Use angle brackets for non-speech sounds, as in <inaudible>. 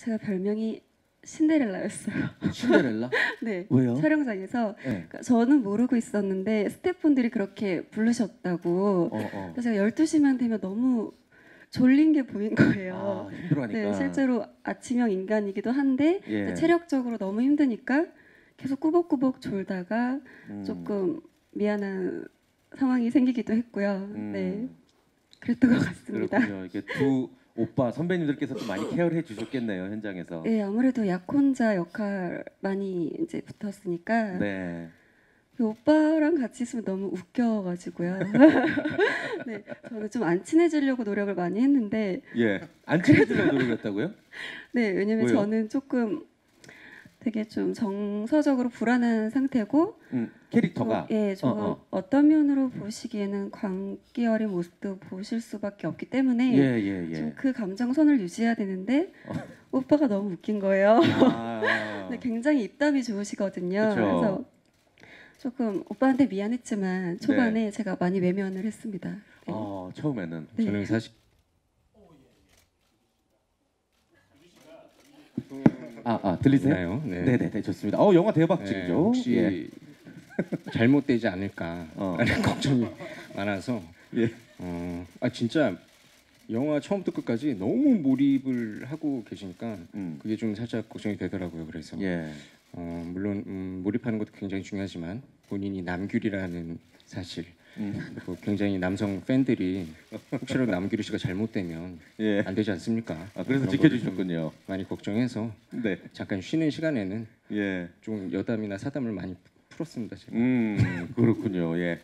제가 별명이 신데렐라였어요. 신데렐라? <laughs> 네. 왜요? 촬영장에서 네. 그러니까 저는 모르고 있었는데 스태프분들이 그렇게 부르셨다고. 어, 어. 그래서 제가 12시만 되면 너무 졸린 게 보인 거예요. 아, 힘들어하니까. 네, 실제로 아침형 인간이기도 한데 예. 체력적으로 너무 힘드니까 계속 꾸벅꾸벅 졸다가 음. 조금 미안한 상황이 생기기도 했고요. 음. 네, 그랬던 것 같습니다. 그렇군요. 이게 두 오빠 선배님들께서 또 많이 케어를 해주셨겠네요 현장에서. 네, 아무래도 약혼자 역할 많이 이제 붙었으니까 네. 그 오빠랑 같이 있으면 너무 웃겨가지고요. <laughs> 네, 저는 좀 안 친해지려고 노력을 많이 했는데, 예. 안 친해지려고 노력했다고요? 네, 왜냐면 왜요? 저는 조금 되게 좀 정서적으로 불안한 상태고, 음, 캐릭터가. 어, 예, 좀 어, 어. 어, 떤 면으로 보시기에는 광기 어린 모습도 보실 수밖에 없기 때문에 예 예 예. 좀 그 감정선을 유지해야 되는데 어. <laughs> 오빠가 너무 웃긴 거예요. 아. <laughs> 근데 굉장히 입담이 좋으시거든요. 그쵸. 그래서 조금 오빠한테 미안했지만 초반에 제가 많이 외면을 했습니다. 네. 어, 처음에는. 네. 저는 사실 아, 아 들리세요? 네. 네, 네, 네, 좋습니다. 어, 영화 대박집이죠. 네, 혹시 예. <laughs> 잘못되지 않을까 어. 하는 <laughs> 걱정이 많아서 예. 어, 아 진짜 영화 처음부터 끝까지 너무 몰입을 하고 계시니까 음. 그게 좀 살짝 걱정이 되더라고요. 그래서 예. 어, 물론 음, 몰입하는 것도 굉장히 중요하지만 본인이 남규리라는 사실 음. 그리고 굉장히 남성 팬들이 혹시라도 남규리 씨가 잘못되면 예. 안 되지 않습니까? 아, 그래서 그런 지켜 거를 좀 주셨군요. 많이 걱정해서 네. 잠깐 쉬는 시간에는 예. 좀 여담이나 사담을 많이 풀었습니다. 제가. 음, 그렇군요. 예.